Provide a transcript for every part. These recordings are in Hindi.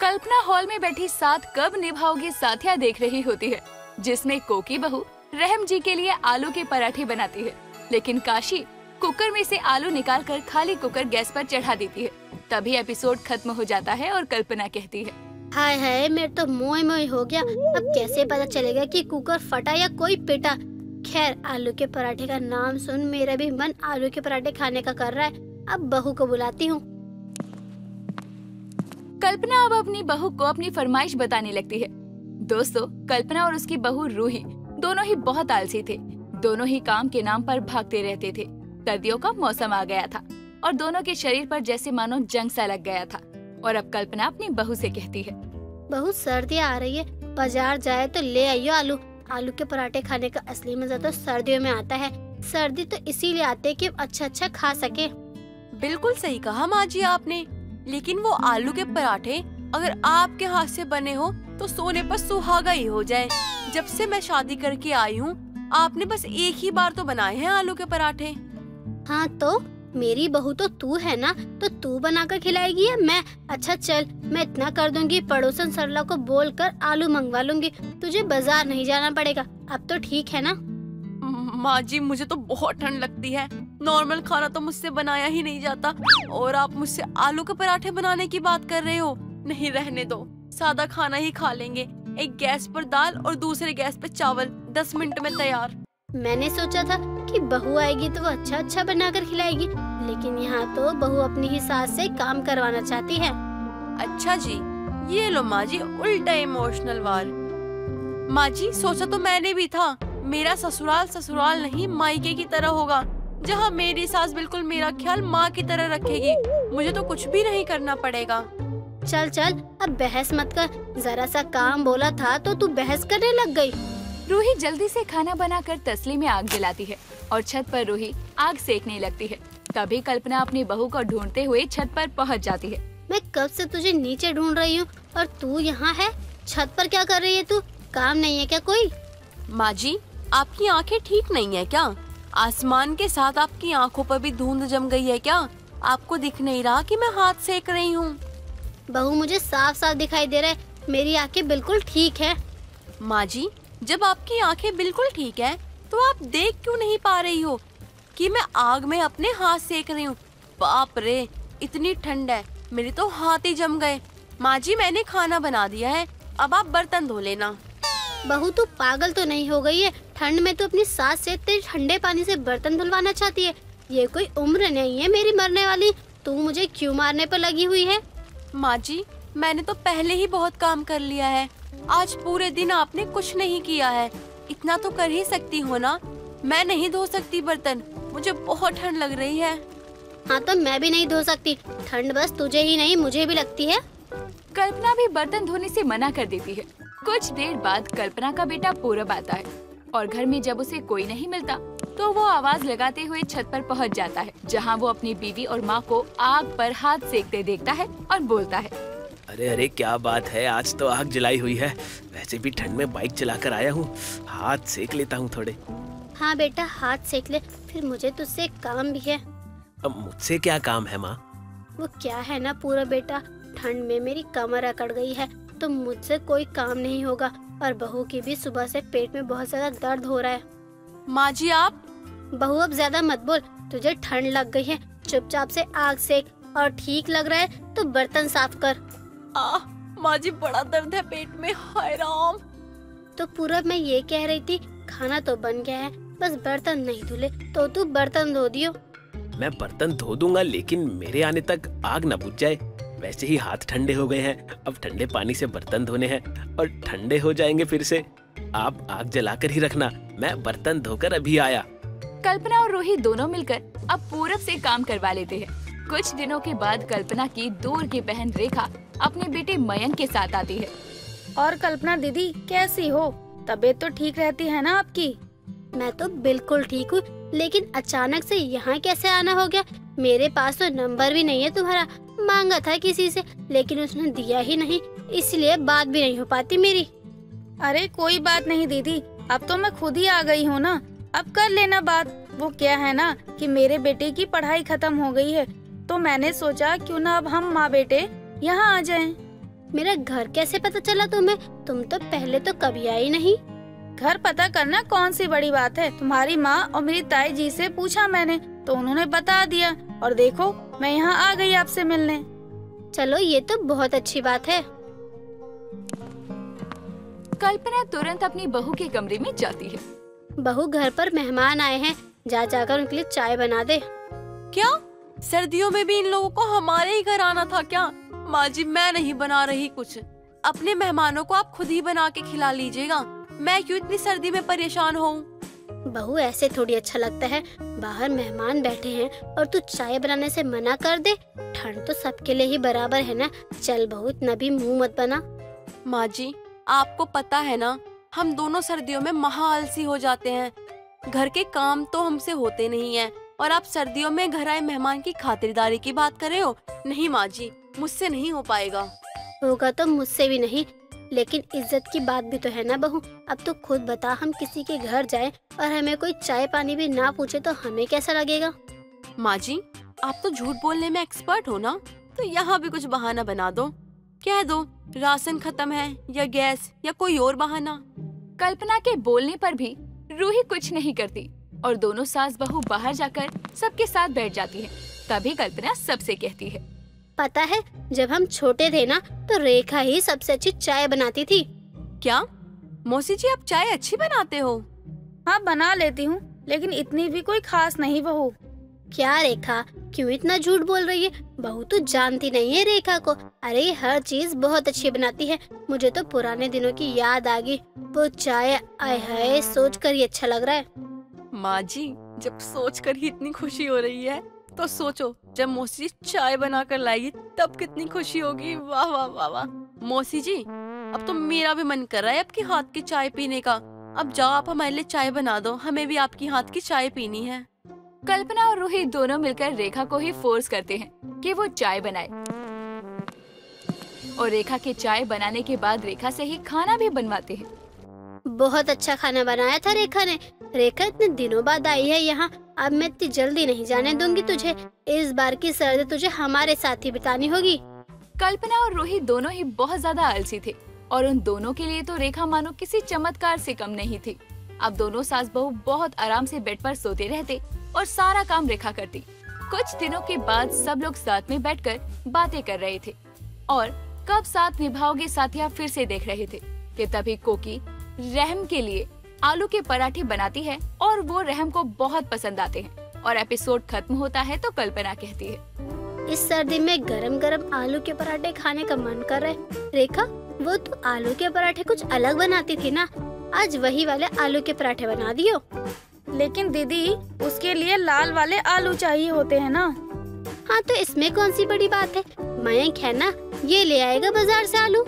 कल्पना हॉल में बैठी साथ कब निभाओगे साथिया देख रही होती है, जिसमें कोकी बहू रहम जी के लिए आलू के पराठे बनाती है। लेकिन काशी कुकर में से आलू निकाल कर खाली कुकर गैस पर चढ़ा देती है। तभी एपिसोड खत्म हो जाता है और कल्पना कहती है, हाय हाय, मेरे तो मोय मोय हो गया। अब कैसे पता चलेगा कि कुकर फटा या कोई पिटा? खैर, आलू के पराठे का नाम सुन मेरा भी मन आलू के पराठे खाने का कर रहा है। अब बहू को बुलाती हूँ। कल्पना अब अपनी बहू को अपनी फरमाइश बताने लगती है। दोस्तों कल्पना और उसकी बहू रूही दोनों ही बहुत आलसी थे। दोनों ही काम के नाम पर भागते रहते थे। सर्दियों का मौसम आ गया था और दोनों के शरीर पर जैसे मानो जंग सा लग गया था। और अब कल्पना अपनी बहू से कहती है बहुत सर्दी आ रही है। बाज़ार जाए तो ले आइयो आलू। आलू के पराठे खाने का असली मज़ा तो सर्दियों में आता है। सर्दी तो इसीलिए आते है कि अच्छा अच्छा खा सके। बिल्कुल सही कहा माँ जी आपने। लेकिन वो आलू के पराठे अगर आपके हाथ से बने हो तो सोने पर सुहागा ही हो जाए। जब से मैं शादी करके आई हूँ आपने बस एक ही बार तो बनाए हैं आलू के पराठे। हाँ तो मेरी बहू तो तू है ना तो तू बनाकर खिलाएगी या मैं? अच्छा चल मैं इतना कर दूँगी पड़ोसन सरला को बोल कर आलू मंगवा लूँगी। तुझे बाज़ार नहीं जाना पड़ेगा। अब तो ठीक है ना? माँ जी मुझे तो बहुत ठंड लगती है। नॉर्मल खाना तो मुझसे बनाया ही नहीं जाता। और आप मुझसे आलू के पराठे बनाने की बात कर रहे हो? नहीं रहने दो। सादा खाना ही खा लेंगे। एक गैस पर दाल और दूसरे गैस पर चावल। दस मिनट में तैयार। मैंने सोचा था कि बहू आएगी तो वो अच्छा अच्छा बनाकर खिलाएगी लेकिन यहाँ तो बहू अपनी ही सास से काम करवाना चाहती है। अच्छा जी ये लो माँ जी उल्टा इमोशनल वार माँ जी सोचा तो मैंने भी था। मेरा ससुराल ससुराल नहीं मायके की तरह होगा। जहाँ मेरी सास बिल्कुल मेरा ख्याल माँ की तरह रखेगी। मुझे तो कुछ भी नहीं करना पड़ेगा। चल चल अब बहस मत कर। जरा सा काम बोला था तो तू बहस करने लग गई। रूही जल्दी से खाना बनाकर तसली में आग जलाती है और छत पर रूही आग सेकने लगती है। तभी कल्पना अपनी बहू को ढूंढते हुए छत पर पहुँच जाती है। मैं कब से तुझे नीचे ढूंढ रही हूँ और तू यहाँ है? छत पर क्या कर रही है तू? काम नहीं है क्या कोई? माँ जी आपकी आँखें ठीक नहीं है क्या? आसमान के साथ आपकी आँखों पर भी धुंध जम गई है क्या? आपको दिख नहीं रहा कि मैं हाथ सेक रही हूँ? बहू मुझे साफ़ साफ़ दिखाई दे रहा है। मेरी आँखें बिल्कुल ठीक है। माँ जी जब आपकी आँखें बिल्कुल ठीक है तो आप देख क्यों नहीं पा रही हो? कि मैं आग में अपने हाथ सेक रही हूँ। बाप रे इतनी ठंड है। मेरे तो हाथ ही जम गए। माँ जी मैंने खाना बना दिया है। अब आप बर्तन धो लेना। बहू तू पागल तो नहीं हो गई है। ठंड में तो अपनी सास से तेरे ठंडे पानी से बर्तन धुलवाना चाहती है। ये कोई उम्र नहीं है मेरी मरने वाली। तू मुझे क्यों मारने पर लगी हुई है? माँ जी मैंने तो पहले ही बहुत काम कर लिया है। आज पूरे दिन आपने कुछ नहीं किया है। इतना तो कर ही सकती हो ना? मैं नहीं धो सकती बर्तन। मुझे बहुत ठंड लग रही है। हाँ तो मैं भी नहीं धो सकती। ठंड बस तुझे ही नहीं मुझे भी लगती है। कल्पना भी बर्तन धोने से मना कर देती है। कुछ देर बाद कल्पना का बेटा पूरब आता है और घर में जब उसे कोई नहीं मिलता तो वो आवाज़ लगाते हुए छत पर पहुँच जाता है जहाँ वो अपनी बीवी और माँ को आग पर हाथ सेकते देखता है और बोलता है। अरे अरे क्या बात है आज तो आग जलाई हुई है। वैसे भी ठंड में बाइक चलाकर आया हूँ हाथ सेक लेता हूँ थोड़े। हाँ बेटा हाथ सेक ले फिर मुझे तुझसे काम भी है। अब मुझसे क्या काम है माँ? वो क्या है ना पूरा बेटा ठंड में मेरी कमर अकड़ गई है। तो मुझसे कोई काम नहीं होगा और बहू की भी सुबह से पेट में बहुत ज़्यादा दर्द हो रहा है। माँ जी आप? बहू अब ज़्यादा मत बोल। तुझे ठंड लग गई है। चुपचाप से आग सेक और ठीक लग रहा है तो बर्तन साफ़ कर। आ माँ जी बड़ा दर्द है पेट में। हाय राम। तो पूरब मैं ये कह रही थी खाना तो बन गया है बस बर्तन नहीं धुले तो तू बर्तन धो दियो। मैं बर्तन धो दूँगा लेकिन मेरे आने तक आग न बुझ जाए। वैसे ही हाथ ठंडे हो गए हैं। अब ठंडे पानी से बर्तन धोने हैं और ठंडे हो जाएँगे फिर से। आप आग जलाकर ही रखना। मैं बर्तन धोकर अभी आया। कल्पना और रोहित दोनों मिलकर अब पूरब से काम करवा लेते हैं। कुछ दिनों के बाद कल्पना की दूर की बहन रेखा अपने बेटे मयंक के साथ आती है। और कल्पना दीदी कैसी हो? तबीयत तो ठीक रहती है ना आपकी? मैं तो बिल्कुल ठीक हूँ लेकिन अचानक से यहाँ कैसे आना हो गया? मेरे पास तो नंबर भी नहीं है तुम्हारा। मांगा था किसी से लेकिन उसने दिया ही नहीं इसलिए बात भी नहीं हो पाती मेरी। अरे कोई बात नहीं दीदी अब तो मैं खुद ही आ गई हूँ ना। अब कर लेना बात। वो क्या है ना कि मेरे बेटे की पढ़ाई खत्म हो गई है तो मैंने सोचा क्यों ना अब हम माँ बेटे यहाँ आ जाएँ। मेरा घर कैसे पता चला तुम्हें? तुम तो पहले तो कभी आई नहीं। घर पता करना कौन सी बड़ी बात है? तुम्हारी माँ और मेरी ताई जी से पूछा मैंने तो उन्होंने बता दिया। और देखो मैं यहाँ आ गई आपसे मिलने। चलो ये तो बहुत अच्छी बात है। कल्पना तुरंत अपनी बहू के कमरे में जाती है। बहू घर पर मेहमान आए हैं। जा जाकर उनके लिए चाय बना दे। क्या? सर्दियों में भी इन लोगों को हमारे ही घर आना था क्या? माँ जी मैं नहीं बना रही कुछ। अपने मेहमानों को आप खुद ही बना के खिला लीजिएगा। मैं क्यों इतनी सर्दी में परेशान हूँ बहू ऐसे थोड़ी अच्छा लगता है। बाहर मेहमान बैठे हैं और तू चाय बनाने से मना कर दे। ठंड तो सबके लिए ही बराबर है ना। चल बहू इतना भी मुँह मत बना। माँ जी आपको पता है ना हम दोनों सर्दियों में महा आलसी हो जाते हैं। घर के काम तो हमसे होते नहीं है। और आप सर्दियों में घर आए मेहमान की खातिरदारी की बात कर रहे हो? नहीं माँ जी मुझसे नहीं हो पाएगा। होगा तो मुझसे भी नहीं। लेकिन इज़्ज़त की बात भी तो है ना बहू। अब तो खुद बता हम किसी के घर जाए और हमें कोई चाय पानी भी ना पूछे तो हमें कैसा लगेगा? माँ जी आप तो झूठ बोलने में एक्सपर्ट हो ना? तो यहाँ भी कुछ बहाना बना दो। कह दो राशन खत्म है या गैस या कोई और बहाना। कल्पना के बोलने पर भी रूही कुछ नहीं करती और दोनों सास बहू बाहर जाकर सबके साथ बैठ जाती है। तभी कल्पना सबसे कहती है। पता है जब हम छोटे थे ना तो रेखा ही सबसे अच्छी चाय बनाती थी। क्या? मौसी जी आप चाय अच्छी बनाते हो? हाँ बना लेती हूँ लेकिन इतनी भी कोई खास नहीं बहू। क्या रेखा? क्यों इतना झूठ बोल रही है? बहू तो जानती नहीं है रेखा को। अरे हर चीज़ बहुत अच्छी बनाती है। मुझे तो पुराने दिनों की याद आ गई। वो चाय आए हाय सोच कर ही अच्छा लग रहा है। माँ जी जब सोच कर ही इतनी खुशी हो रही है तो सोचो जब मौसी जी चाय बना कर लाएगी तब कितनी खुशी होगी। वाह वाह वाह वाह। मौसी जी अब तो मेरा भी मन कर रहा है आपके हाथ की चाय पीने का। अब जाओ आप हमारे लिए चाय बना दो। हमें भी आपकी हाथ की चाय पीनी है। कल्पना और रूही दोनों मिलकर रेखा को ही फोर्स करते हैं कि वो चाय बनाए। और रेखा के चाय बनाने के बाद रेखा से ही खाना भी बनवाते हैं। बहुत अच्छा खाना बनाया था रेखा ने। रेखा इतने दिनों बाद आई है यहाँ, अब मैं इतनी जल्दी नहीं जाने दूँगी तुझे। इस बार की सर्दी तुझे हमारे साथ ही बितानी होगी। कल्पना और रोहित दोनों ही बहुत ज़्यादा आलसी थे, और उन दोनों के लिए तो रेखा मानो किसी चमत्कार से कम नहीं थी। अब दोनों सास बहू बहुत आराम से बेड पर सोते रहते और सारा काम रेखा करती। कुछ दिनों के बाद सब लोग साथ में बैठकर बातें कर रहे थे, और कब साथ निभाओगे साथिया फिर से देख रहे थे, कि तभी कोकी रहम के लिए आलू के पराठे बनाती है और वो रहम को बहुत पसंद आते हैं। और एपिसोड खत्म होता है तो कल्पना कहती है। इस सर्दी में गरम गरम आलू के पराठे खाने का मन कर रहा है। रेखा वो तो आलू के पराठे कुछ अलग बनाती थी ना। आज वही वाले आलू के पराठे बना दियो। लेकिन दीदी उसके लिए लाल वाले आलू चाहिए होते हैं ना। हाँ तो इसमें कौन सी बड़ी बात है? मयंक है ना ये ले आएगा बाज़ार से आलू।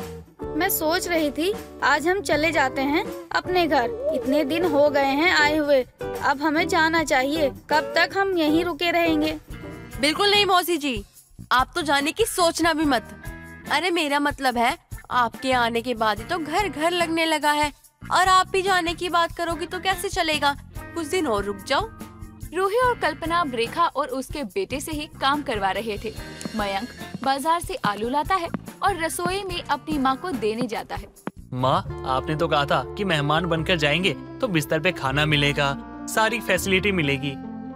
मैं सोच रही थी, आज हम चले जाते हैं अपने घर। इतने दिन हो गए हैं आए हुए। अब हमें जाना चाहिए। कब तक हम यहीं रुके रहेंगे? बिल्कुल नहीं, मौसी जी। आप तो जाने की सोचना भी मत। अरे, मेरा मतलब है, आपके आने के बाद ही तो घर घर लगने लगा है। और आप भी जाने की बात करोगी तो कैसे चलेगा? कुछ दिन और रुक जाओ। रूही और कल्पना अब रेखा और उसके बेटे से ही काम करवा रहे थे। मयंक बाज़ार से आलू लाता है और रसोई में अपनी माँ को देने जाता है। माँ आपने तो कहा था कि मेहमान बनकर जाएँगे तो बिस्तर पे खाना मिलेगा सारी फैसिलिटी मिलेगी।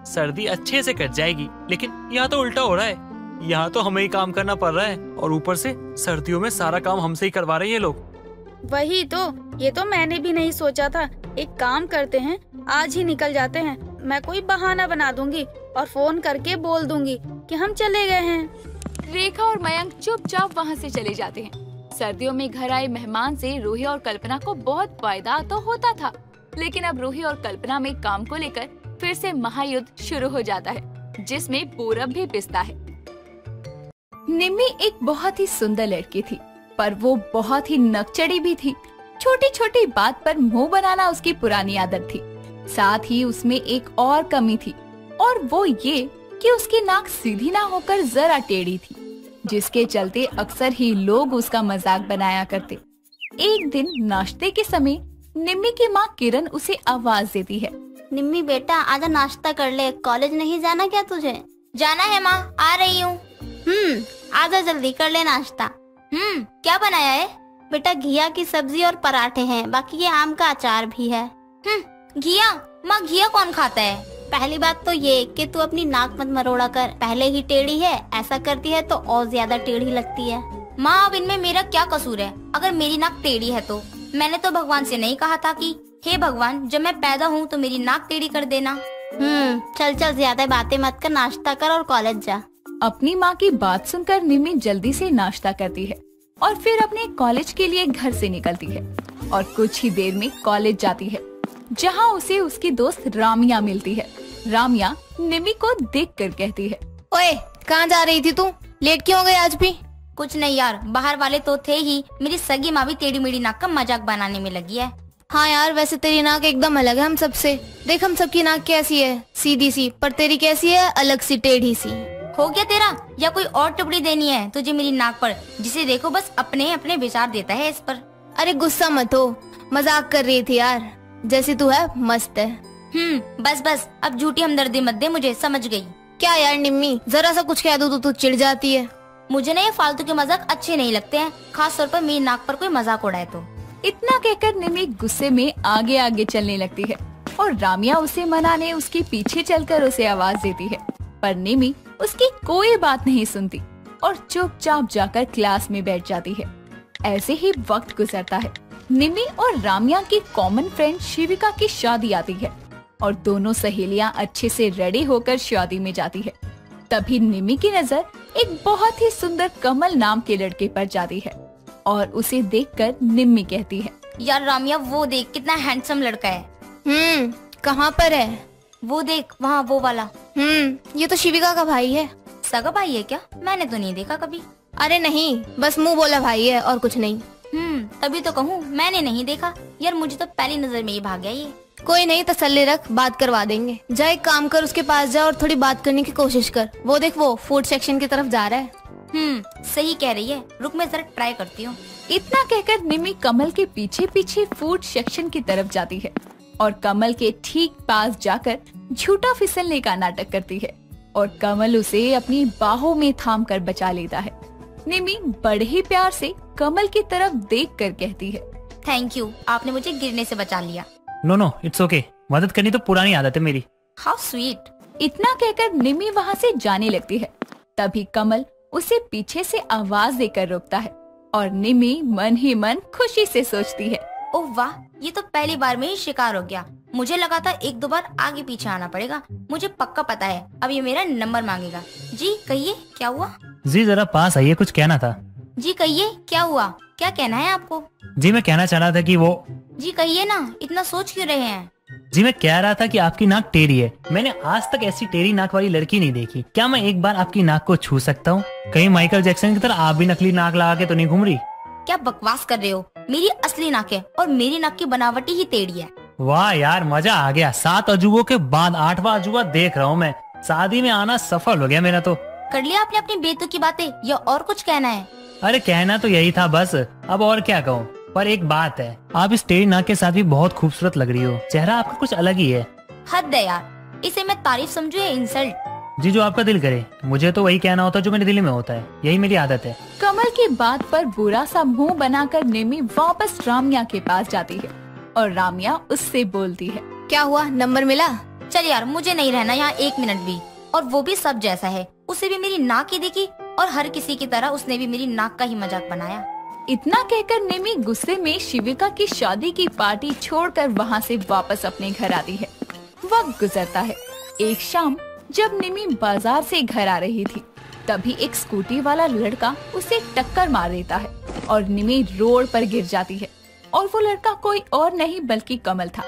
सर्दी अच्छे से कट जाएगी लेकिन यहाँ तो उल्टा हो रहा है। यहाँ तो हमें ही काम करना पड़ रहा है और ऊपर से सर्दियों में सारा काम हमसे ही करवा रहे हैं लोग। वही तो ये तो मैंने भी नहीं सोचा था। एक काम करते हैं आज ही निकल जाते हैं। मैं कोई बहाना बना दूँगी और फ़ोन करके बोल दूँगी कि हम चले गए हैं। रेखा और मयंक चुपचाप वहाँ से चले जाते हैं। सर्दियों में घर आए मेहमान से रूही और कल्पना को बहुत फ़ायदा तो होता था लेकिन अब रूही और कल्पना में काम को लेकर फिर से महायुद्ध शुरू हो जाता है जिसमें पूरब भी पिसता है। निम्मी एक बहुत ही सुंदर लड़की थी पर वो बहुत ही नकचड़ी भी थी। छोटी छोटी बात पर मुँह बनाना उसकी पुरानी आदत थी। साथ ही उसमें एक और कमी थी और वो ये कि उसकी नाक सीधी ना होकर जरा टेढ़ी थी जिसके चलते अक्सर ही लोग उसका मज़ाक बनाया करते। एक दिन नाश्ते के समय निम्मी की माँ किरण उसे आवाज़ देती है। निम्मी बेटा आजा नाश्ता कर ले कॉलेज नहीं जाना क्या तुझे? जाना है माँ आ रही हूँ। हम्म आजा जल्दी कर ले नाश्ता। हम्म क्या बनाया है? बेटा घिया की सब्ज़ी और पराठे हैं बाकी ये आम का अचार भी है। हम्म घिया? माँ, घिया कौन खाता है? पहली बात तो ये कि तू अपनी नाक मत मरोड़ा कर। पहले ही टेढ़ी है, ऐसा करती है तो और ज़्यादा टेढ़ी लगती है। माँ, अब इनमें मेरा क्या कसूर है? अगर मेरी नाक टेढ़ी है तो? मैंने तो भगवान से नहीं कहा था कि, हे भगवान, जब मैं पैदा हूँ तो मेरी नाक टेढ़ी कर देना। हम्म चल चल, ज़्यादा बातें मत कर, नाश्ता कर और कॉलेज जा। अपनी माँ की बात सुनकर निमी जल्दी से नाश्ता करती है और फिर अपने कॉलेज के लिए घर से निकलती है और कुछ ही देर में कॉलेज जाती है। जहाँ उसे उसकी दोस्त रामिया मिलती है। रामिया निमी को देखकर कहती है। ओए कहाँ जा रही थी तू? लेट क्यों हो गई आज भी? कुछ नहीं यार बाहर वाले तो थे ही। मेरी सगी माँ भी टेढ़ी मेढ़ी नाक का मज़ाक बनाने में लगी है। हाँ यार वैसे तेरी नाक एकदम अलग है हम सबसे देख हम सबकी नाक कैसी है सीधी सी पर तेरी कैसी है अलग सी टेढ़ी सी। हो गया तेरा? या कोई और टुकड़ी देनी है तुझे मेरी नाक पर जिसे देखो बस अपने अपने विचार देता है इस पर? अरे गुस्सा मत हो मज़ाक कर रही थी यार। जैसी तू है मस्त है। हम्म बस बस अब झूठी हमदर्दी मत दे मुझे समझ गई। क्या यार निम्मी जरा सा कुछ कह दो तो तू चिढ़ जाती है। मुझे ना ये फालतू के मज़ाक अच्छे नहीं लगते हैं खास तौर पर मेरी नाक पर कोई मज़ाक उड़ाए तो। इतना कहकर निमी गुस्से में आगे आगे चलने लगती है और रामिया उसे मनाने उसके पीछे चलकर उसे आवाज़ देती है। पर निमी उसकी कोई बात नहीं सुनती और चुपचाप जाकर क्लास में बैठ जाती है। ऐसे ही वक्त गुजरता है। निमी और रामिया की कॉमन फ्रेंड शिविका की शादी आती है और दोनों सहेलियाँ अच्छे से रेडी होकर शादी में जाती है। तभी निमी की नज़र एक बहुत ही सुंदर कमल नाम के लड़के पर जाती है और उसे देखकर निम्मी कहती है यार रामिया वो देख कितना हैंडसम लड़का है। हम्म कहाँ पर है? वो देख वहाँ वो वाला। हम्म ये तो शिविका का भाई है। सगा भाई है क्या? मैंने तो नहीं देखा कभी। अरे नहीं बस मुँह बोला भाई है और कुछ नहीं। हम्म। तभी तो कहूँ मैंने नहीं देखा। यार मुझे तो पहली नज़र में ही भाग गया ये। कोई नहीं तसल्ली रख बात करवा देंगे। जा एक काम कर उसके पास जा और थोड़ी बात करने की कोशिश कर। वो देख वो फ़ूड सेक्शन की तरफ़ जा रहा है। हम्म सही कह रही है। रुक मैं जरा ट्राई करती हूँ। इतना कहकर निमी कमल के पीछे पीछे फ़ूड सेक्शन की तरफ़ जाती है और कमल के ठीक पास जाकर झूठा फिसलने का नाटक करती है और कमल उसे अपनी बाहों में थाम कर बचा लेता है। निमी बड़े ही प्यार से कमल की तरफ़ देख कर कहती है। थैंक यू आपने मुझे गिरने से बचा लिया। नो नो इट्स ओके मदद करनी तो पुरानी आदत है मेरी। हाउ स्वीट इतना कहकर निमी वहाँ से जाने लगती है। तभी कमल उसे पीछे से आवाज़ देकर रोकता है और निमी मन ही मन खुशी से सोचती है। ओह वाह ये तो पहली बार में ही शिकार हो गया। मुझे लगा था एक दो बार आगे पीछे आना पड़ेगा। मुझे पक्का पता है। अब ये मेरा नंबर मांगेगा। जी कहिए क्या हुआ? जी जरा पास आइए कुछ कहना था। जी कहिए क्या हुआ? क्या कहना है आपको? जी मैं कहना चाह रहा था कि वो जी कहिए ना इतना सोच क्यों रहे हैं? जी मैं कह रहा था कि आपकी नाक टेढ़ी है। मैंने आज तक ऐसी टेढ़ी नाक वाली लड़की नहीं देखी। क्या मैं एक बार आपकी नाक को छू सकता हूँ? कहीं माइकल जैक्सन की तरह आप भी नकली नाक लगा के तो नहीं घूम रही? क्या बकवास कर रहे हो? मेरी असली नाक है और मेरी नाक की बनावटी ही टेढ़ी है। वाह यार मज़ा आ गया। सात अजूबों के बाद आठवां अजूबा देख रहा हूँ मैं। शादी में आना सफल हो गया मेरा तो। कर लिया आपने अपनी बेतु की बातें? या और कुछ कहना है? अरे कहना तो यही था बस। अब और क्या कहूँ? पर एक बात है आप इस टेढ़ी नाक के साथ भी बहुत खूबसूरत लग रही हो। चेहरा आपका कुछ अलग ही है। हद है यार। इसे मैं तारीफ़ समझू या इंसल्ट जी जो आपका दिल करे। मुझे तो वही कहना होता है जो मेरे दिल में होता है। यही मेरी आदत है। कमल की बात पर बुरा सा मुँह बनाकर निमी वापस रामिया के पास जाती है और रामिया उससे बोलती है क्या हुआ? नंबर मिला? चल यार मुझे नहीं रहना यहाँ एक मिनट भी। और वो भी सब जैसा है। उसे भी मेरी नाक ही देखी। और हर किसी की तरह उसने भी मेरी नाक का ही मज़ाक बनाया। इतना कहकर निमी गुस्से में शिविका की शादी की पार्टी छोड़कर वहाँ से वापस अपने घर आती है। वक्त गुजरता है। एक शाम जब निमी बाज़ार से घर आ रही थी तभी एक स्कूटी वाला लड़का उसे टक्कर मार देता है और निमी रोड पर गिर जाती है। और वो लड़का कोई और नहीं बल्कि कमल था।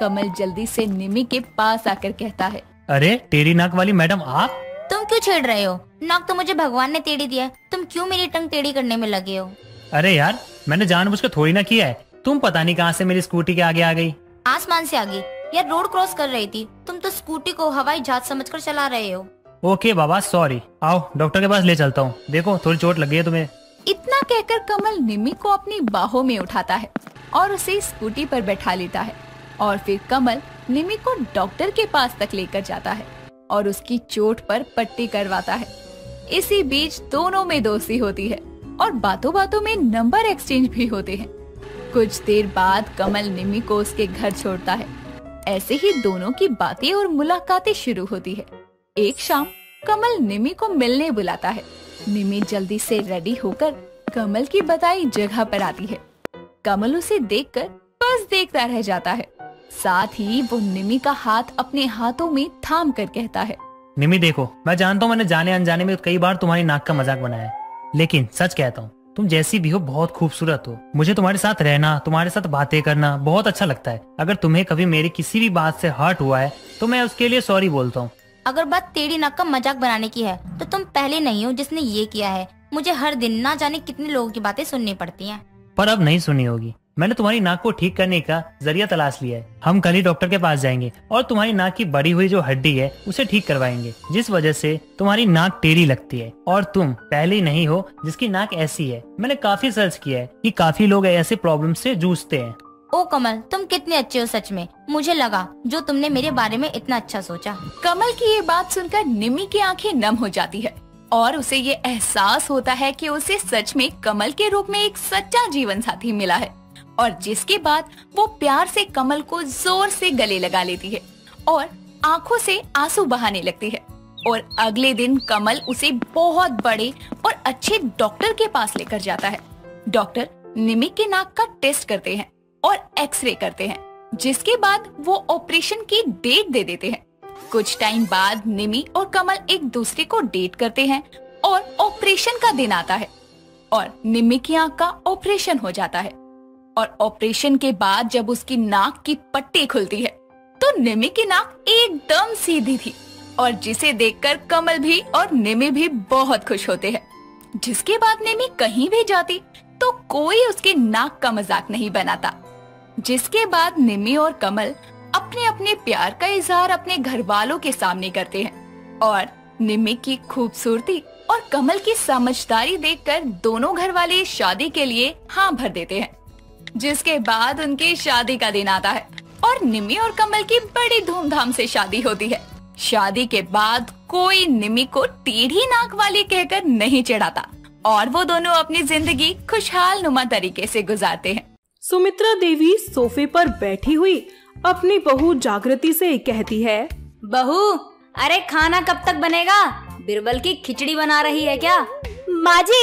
कमल जल्दी से निमी के पास आकर कहता है अरे टेढ़ी नाक वाली मैडम आप? तुम क्यों छेड़ रहे हो? नाक तो मुझे भगवान ने टेढ़ी दिया है। तुम क्यों मेरी टंग टेढ़ी करने में लगे हो? अरे यार मैंने जानबूझकर थोड़ी ना किया है। तुम पता नहीं कहाँ से मेरी स्कूटी के आगे आ गई। आसमान से आगे। यार रोड क्रॉस कर रही थी। तुम तो स्कूटी को हवाई जहाज़ समझकर चला रहे हो। ओके बाबा सॉरी। आओ डॉक्टर के पास ले चलता हूँ। देखो थोड़ी चोट लगी है तुम्हें। इतना कहकर कमल निमी को अपनी बाहों में उठाता है और उसे स्कूटी पर बैठा लेता है। और फिर कमल निमी को डॉक्टर के पास तक लेकर जाता है। और उसकी चोट पर पट्टी करवाता है। इसी बीच दोनों में दोस्ती होती है और बातों बातों में नंबर एक्सचेंज भी होते हैं। कुछ देर बाद कमल निमी को उसके घर छोड़ता है। ऐसे ही दोनों की बातें और मुलाकातें शुरू होती है। एक शाम कमल निमी को मिलने बुलाता है। निमी जल्दी से रेडी होकर कमल की बताई जगह पर आती है। कमल उसे देखकर बस देखता रह जाता है। साथ ही वो निमी का हाथ अपने हाथों में थाम कर कहता है। निमी देखो मैं जानता हूँ मैंने जाने अनजाने में कई बार तुम्हारी नाक का मज़ाक बनाया है लेकिन सच कहता हूँ तुम जैसी भी हो बहुत खूबसूरत हो। मुझे तुम्हारे साथ रहना तुम्हारे साथ बातें करना बहुत अच्छा लगता है। अगर तुम्हें कभी मेरी किसी भी बात से हर्ट हुआ है तो मैं उसके लिए सॉरी बोलता हूँ। अगर बात तेरी नाक का मज़ाक बनाने की है तो तुम पहले नहीं हो जिसने ये किया है। मुझे हर दिन ना जाने कितने लोगों की बातें सुननी पड़ती हैं। पर अब नहीं सुनी होगी। मैंने तुम्हारी नाक को ठीक करने का ज़रिया तलाश लिया है। हम कल ही डॉक्टर के पास जाएँगे और तुम्हारी नाक की बड़ी हुई जो हड्डी है उसे ठीक करवाएँगे जिस वजह से तुम्हारी नाक टेढ़ी लगती है। और तुम पहले नहीं हो जिसकी नाक ऐसी है। मैंने काफ़ी सर्च किया है कि काफ़ी लोग ऐसे प्रॉब्लम से जूझते हैं। ओ कमल तुम कितने अच्छे हो सच में। मुझे लगा जो तुमने मेरे बारे में इतना अच्छा सोचा। कमल की ये बात सुनकर निमी की आँखें नम हो जाती है और उसे ये एहसास होता है कि उसे सच में कमल के रूप में एक सच्चा जीवन साथी मिला है। और जिसके बाद वो प्यार से कमल को ज़ोर से गले लगा लेती है और आँखों से आँसू बहाने लगती है। और अगले दिन कमल उसे बहुत बड़े और अच्छे डॉक्टर के पास लेकर जाता है। डॉक्टर निमिक के नाक का टेस्ट करते हैं और एक्सरे करते हैं, जिसके बाद वो ऑपरेशन की डेट दे देते हैं। कुछ टाइम बाद निमी और कमल एक दूसरे को डेट करते हैं और ऑपरेशन का दिन आता है और निमी की आँख का ऑपरेशन हो जाता है। और ऑपरेशन के बाद जब उसकी नाक की पट्टी खुलती है तो निमी की नाक एकदम सीधी थी और जिसे देखकर कमल भी और निमी भी बहुत खुश होते हैं। जिसके बाद निमी कहीं भी जाती तो कोई उसके नाक का मज़ाक नहीं बनाता। जिसके बाद निमी और कमल अपने अपने प्यार का इजहार अपने घर वालों के सामने करते हैं और निमी की खूबसूरती और कमल की समझदारी देखकर दोनों घर वाले शादी के लिए हाँ भर देते हैं। जिसके बाद उनकी शादी का दिन आता है और निमी और कमल की बड़ी धूमधाम से शादी होती है। शादी के बाद कोई निमी को टेढ़ी नाक वाली कहकर नहीं चढ़ाता और वो दोनों अपनी ज़िंदगी खुशहाल नुमा तरीके से गुजारते हैं। सुमित्रा देवी सोफे पर बैठी हुई अपनी बहू जागृति से कहती है बहू अरे खाना कब तक बनेगा? बिरबल की खिचड़ी बना रही है क्या? माँ जी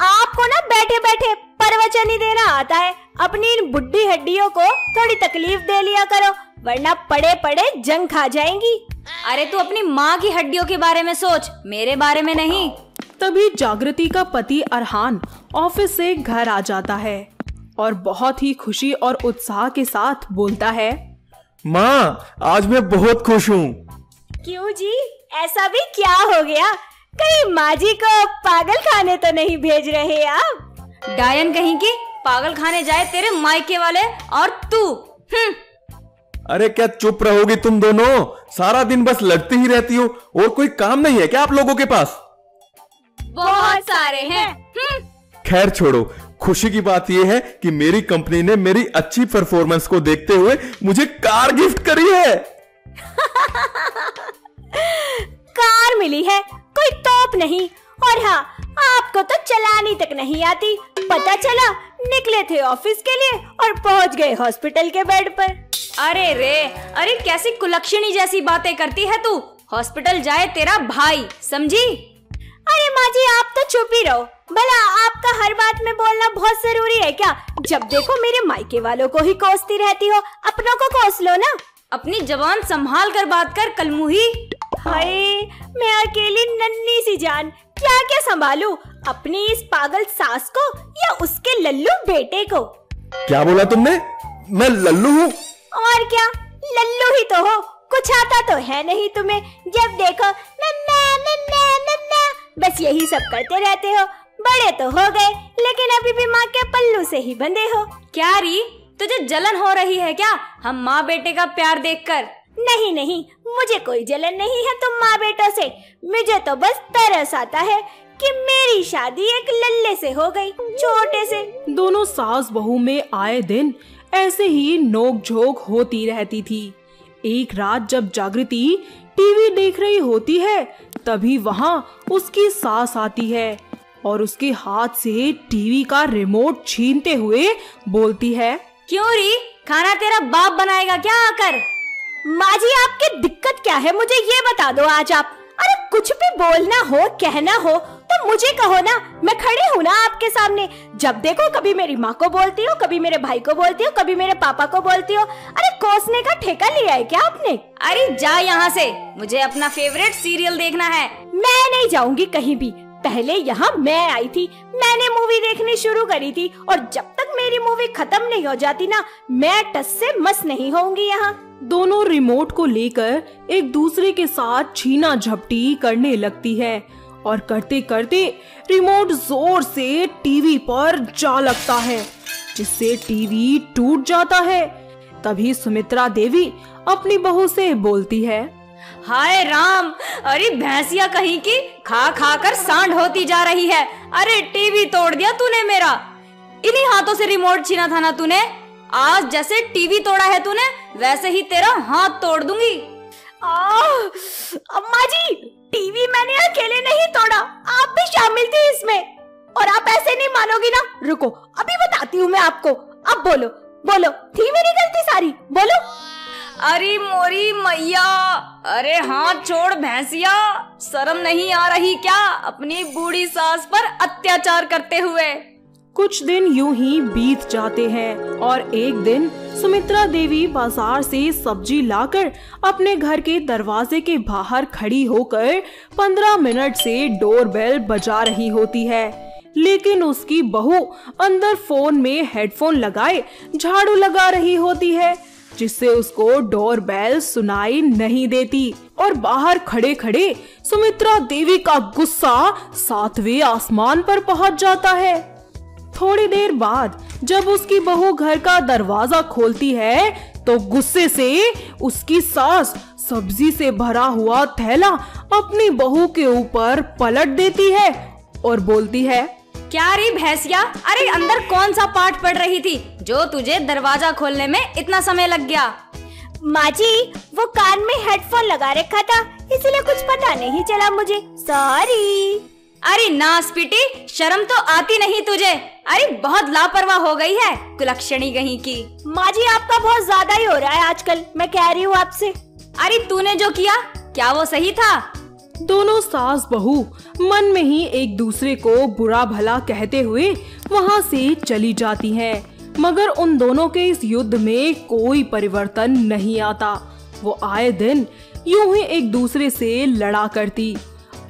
आपको ना बैठे बैठे प्रवचन ही देना आता है। अपनी इन बुढ़ी हड्डियों को थोड़ी तकलीफ़ दे लिया करो वरना पड़े पड़े जंग खा जाएँगी। अरे तू अपनी माँ की हड्डियों के बारे में सोच मेरे बारे में नहीं। तभी जागृति का पति अरहान ऑफ़िस से घर आ जाता है और बहुत ही खुशी और उत्साह के साथ बोलता है माँ आज मैं बहुत खुश हूँ। क्यों जी? ऐसा भी क्या हो गया? कहीं माँ जी को पागल खाने तो नहीं भेज रहे आप? डायन कहीं की पागल खाने जाए तेरे मायके वाले और तू। हम्म। अरे क्या चुप रहोगी तुम दोनों? सारा दिन बस लगती ही रहती हो और कोई काम नहीं है क्या आप लोगों के पास? बहुत सारे हैं। हम्म। खैर छोड़ो खुशी की बात यह है कि मेरी कंपनी ने मेरी अच्छी परफॉर्मेंस को देखते हुए मुझे कार गिफ्ट करी है। कार मिली है। कोई तोप नहीं। और हाँ आपको तो चलानी तक नहीं आती। पता चला निकले थे ऑफ़िस के लिए और पहुँच गए हॉस्पिटल के बेड पर। अरे रे अरे कैसी कुलक्षणी जैसी बातें करती है तू। हॉस्पिटल जाए तेरा भाई समझी? अरे माँ जी आप तो चुप ही रहो। भला आपका हर बात में बोलना बहुत ज़रूरी है क्या? जब देखो मेरे मायके वालों को ही कोसती रहती हो अपनों को कोस लो ना। अपनी जवान संभाल कर बात कर कलमुही हाय मैं अकेली नन्ही सी जान क्या क्या संभालू? अपनी इस पागल सास को या उसके लल्लू बेटे को? क्या बोला तुमने? मैं लल्लू हूँ। और क्या? लल्लू ही तो हो। कुछ आता तो है नहीं तुम्हें। जब देखो नन्ना नन्ना नन्ना बस यही सब करते रहते हो। बड़े तो हो गए लेकिन अभी भी माँ के पल्लू से ही बंधे हो। क्या री? तुझे जलन हो रही है क्या? हम माँ बेटे का प्यार देखकर। नहीं नहीं मुझे कोई जलन नहीं है तुम माँ बेटों से। मुझे तो बस तरस आता है कि मेरी शादी एक लल्ले से हो गई छोटे से। दोनों सास बहू में आए दिन ऐसे ही नोक झोंक होती रहती थी। एक रात जब जागृति टीवी देख रही होती है तभी वहाँ उसकी सास आती है और उसके हाथ से टीवी का रिमोट छीनते हुए बोलती है क्यों री? खाना तेरा बाप बनाएगा क्या आकर? माँ जी आपकी दिक्कत क्या है? मुझे ये बता दो आज आप। अरे कुछ भी बोलना हो कहना हो तो मुझे कहो ना। मैं खड़ी हूँ ना आपके सामने। जब देखो कभी मेरी माँ को बोलती हो कभी मेरे भाई को बोलती हो कभी मेरे पापा को बोलती हो। अरे कोसने का ठेका लिया है क्या आपने? अरे जा यहाँ से। मुझे अपना फेवरेट सीरियल देखना है। मैं नहीं जाऊँगी कहीं भी। पहले यहाँ मैं आई थी। मैंने मूवी देखनी शुरू करी थी। और जब तक मेरी मूवी खत्म नहीं हो जाती ना मैं टस से मस नहीं होंगी यहाँ। दोनों रिमोट को लेकर एक दूसरे के साथ छीना झपटी करने लगती है और करते करते रिमोट ज़ोर से टीवी पर जा लगता है, जिससे टीवी टूट जाता है। तभी सुमित्रा देवी अपनी बहू से बोलती है, हाय राम, अरे भैंसिया कहीं की खा खा कर सांड होती जा रही है। अरे टीवी तोड़ दिया तूने मेरा। इन्हीं हाथों से रिमोट छीना था ना तूने? आज जैसे टीवी तोड़ा है तूने वैसे ही तेरा हाथ तोड़ दूँगी। अम्मा जी टीवी मैंने अकेले नहीं तोड़ा आप भी शामिल थे इसमें। और आप ऐसे नहीं मानोगी ना? रुको अभी बताती हूँ मैं आपको। अब बोलो बोलो थी मेरी गलती सारी? बोलो। अरे मोरी मैया अरे हाथ छोड़ भैंसिया शर्म नहीं आ रही क्या? अपनी बूढ़ी सास पर अत्याचार करते हुए। कुछ दिन यूँ ही बीत जाते हैं और एक दिन सुमित्रा देवी बाज़ार से सब्ज़ी लाकर अपने घर के दरवाजे के बाहर खड़ी होकर पंद्रह मिनट से डोरबेल बजा रही होती है। लेकिन उसकी बहू अंदर फ़ोन में हेडफोन लगाए झाड़ू लगा रही होती है, जिससे उसको डोर बेल सुनाई नहीं देती और बाहर खड़े खड़े सुमित्रा देवी का गुस्सा सातवें आसमान पर पहुँच जाता है। थोड़ी देर बाद जब उसकी बहू घर का दरवाज़ा खोलती है तो गुस्से से उसकी सास सब्ज़ी से भरा हुआ थैला अपनी बहू के ऊपर पलट देती है और बोलती है क्या रे भैंसिया? अरे अंदर कौन सा पाठ पढ़ रही थी जो तुझे दरवाज़ा खोलने में इतना समय लग गया? माँ जी वो कान में हेडफोन लगा रखा था इसलिए कुछ पता नहीं चला मुझे। सॉरी अरे नास पीटी शर्म तो आती नहीं तुझे। अरे बहुत लापरवाह हो गई है कुलक्षणी कहीं की। माँ जी आपका बहुत ज़्यादा ही हो रहा है आजकल मैं कह रही हूँ आपसे। अरे तूने जो किया क्या वो सही था? दोनों सास बहू मन में ही एक दूसरे को बुरा भला कहते हुए वहाँ से चली जाती हैं। मगर उन दोनों के इस युद्ध में कोई परिवर्तन नहीं आता। वो आए दिन यूँ ही एक दूसरे से लड़ा करती।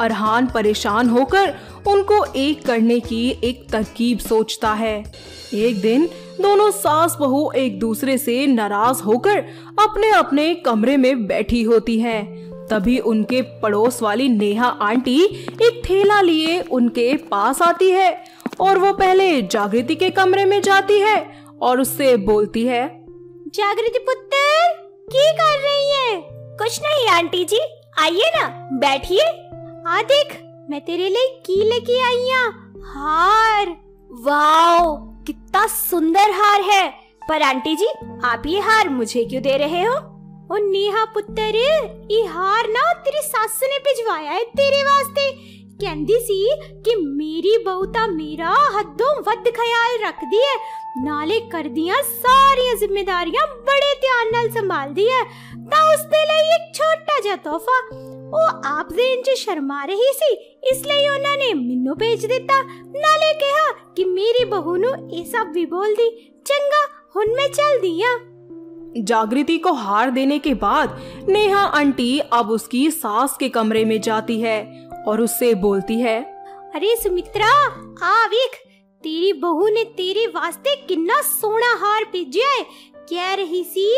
अरहान परेशान होकर उनको एक करने की एक तरकीब सोचता है। एक दिन दोनों सास बहू एक दूसरे से नाराज़ होकर अपने अपने कमरे में बैठी होती हैं। तभी उनके पड़ोस वाली नेहा आंटी एक थैला लिए उनके पास आती है और वो पहले जागृति के कमरे में जाती है और उससे बोलती है, जागृति पुत्र, की कर रही है? कुछ नहीं, आंटी जी। आइए ना, बैठिए। आ देख मैं तेरे लिए की लेके आई हार वाओ कितना सुंदर हार है पर आंटी जी आप ये हार मुझे क्यों दे रहे हो ओ नेहा पुत्र ये हार ना तेरी सास ने भिजवाया है तेरे वास्ते कहंदी सी कि मेरी बहू ता मेरा हदों ਵੱਧ ਖਿਆਲ ਰੱਖਦੀ ਹੈ ਨਾਲੇ ਕਰਦੀਆਂ ਸਾਰੀਆਂ ਜ਼ਿੰਮੇਵਾਰੀਆਂ ਬੜੇ ਧਿਆਨ ਨਾਲ ਸੰਭਾਲਦੀ ਹੈ ਤਾਂ ਉਸ ਤੋਹਫਾ ਉਹ ਆਪ ਦੇ ਇੰਜ ਸ਼ਰਮਾ ਰਹੀ ਸੀ ਇਸ ਲਈ ਉਹਨਾਂ ਨੇ ਮੈਨੂੰ ਭੇਜ ਦਿੱਤਾ ਨਾਲੇ ਕਿਹਾ ਕਿ ਮੇਰੀ ਬਹੂ ਨੂੰ ਇਹ ਸਭ ਵੀ ਬੋਲਦੀ ਚੰਗਾ ਹੁਣ ਮੈਂ ਚਲਦੀ ਆ जागृति को हार देने के बाद नेहा आंटी अब उसकी सास के कमरे में जाती है और उससे बोलती है अरे सुमित्रा आ वेख तेरी बहू ने तेरे वास्ते किन्ना सोना हार भेजा है ਕਹਿ ਰਹੀ ਸੀ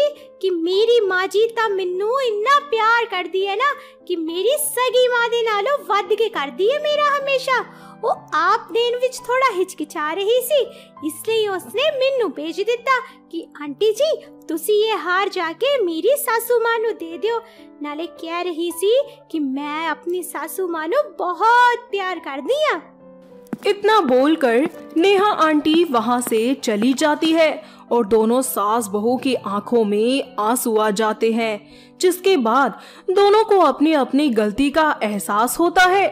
ਕਿ ਮੇਰੀ ਮਾਂ ਜੀ ਤਾਂ ਮੈਨੂੰ ਇੰਨਾ ਪਿਆਰ ਕਰਦੀ ਹੈ ਨਾ ਕਿ ਮੇਰੀ ਸਗੀ ਮਾਂ ਦੇ ਨਾਲੋਂ ਵੱਧ ਕੇ ਕਰਦੀ ਹੈ ਮੇਰਾ ਹਮੇਸ਼ਾ। ਉਹ ਆਪ ਦੇਣ ਵਿੱਚ ਥੋੜਾ ਹਿਚਕਿਚਾ ਰਹੀ ਸੀ, ਇਸ ਲਈ ਉਸਨੇ ਮੈਨੂੰ ਭੇਜ ਦਿੱਤਾ ਕਿ, ਆਂਟੀ ਜੀ, ਤੁਸੀਂ ਇਹ ਹਾਰ ਜਾ ਕੇ ਮੇਰੀ ਸਾਸੂ ਮਾਂ ਨੂੰ ਦੇ ਦਿਓ। ਨਾਲੇ ਕਹਿ ਰਹੀ ਸੀ ਕਿ ਮੈਂ ਆਪਣੀ ਸਾਸੂ ਮਾਂ ਨੂੰ ਬਹੁਤ ਪਿਆਰ ਕਰਦੀ ਆ इतना बोलकर नेहा आंटी वहाँ से चली जाती है और दोनों सास बहू की आँखों में आँसू आ जाते हैं, जिसके बाद दोनों को अपनी अपनी गलती का एहसास होता है।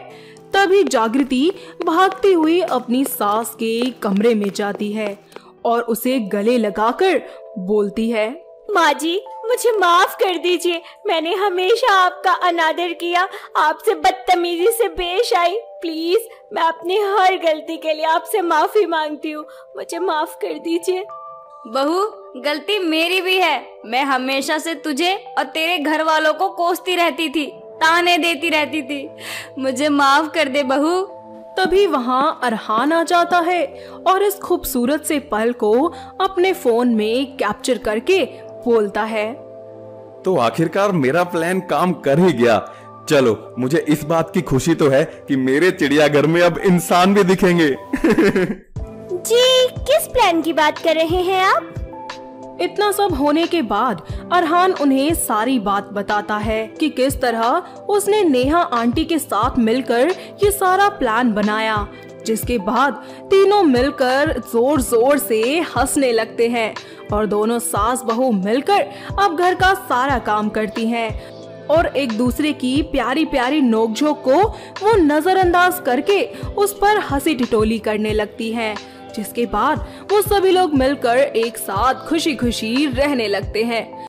तभी जागृति भागती हुई अपनी सास के कमरे में जाती है और उसे गले लगाकर बोलती है, माँ जी मुझे माफ़ कर दीजिए। मैंने हमेशा आपका अनादर किया। आपसे बदतमीजी से पेश आई। प्लीज़ मैं अपनी हर गलती के लिए आपसे माफ़ी मांगती हूँ। मुझे माफ़ कर दीजिए। बहू गलती मेरी भी है। मैं हमेशा से तुझे और तेरे घर वालों को कोसती रहती थी ताने देती रहती थी। मुझे माफ़ कर दे बहू। तभी वहाँ अरहान आ जाता है और इस खूबसूरत से पल को अपने फ़ोन में कैप्चर करके बोलता है। तो आखिरकार मेरा प्लान काम कर ही गया। चलो मुझे इस बात की खुशी तो है कि मेरे चिड़ियाघर में अब इंसान भी दिखेंगे। जी किस प्लान की बात कर रहे हैं आप? इतना सब होने के बाद अरहान उन्हें सारी बात बताता है कि किस तरह उसने नेहा आंटी के साथ मिलकर ये सारा प्लान बनाया। जिसके बाद तीनों मिलकर ज़ोर ज़ोर से हंसने लगते हैं और दोनों सास बहू मिलकर अब घर का सारा काम करती हैं और एक दूसरे की प्यारी प्यारी नोकझोंक को वो नजरअंदाज करके उस पर हँसी टिटोली करने लगती हैं, जिसके बाद वो सभी लोग मिलकर एक साथ खुशी खुशी रहने लगते हैं।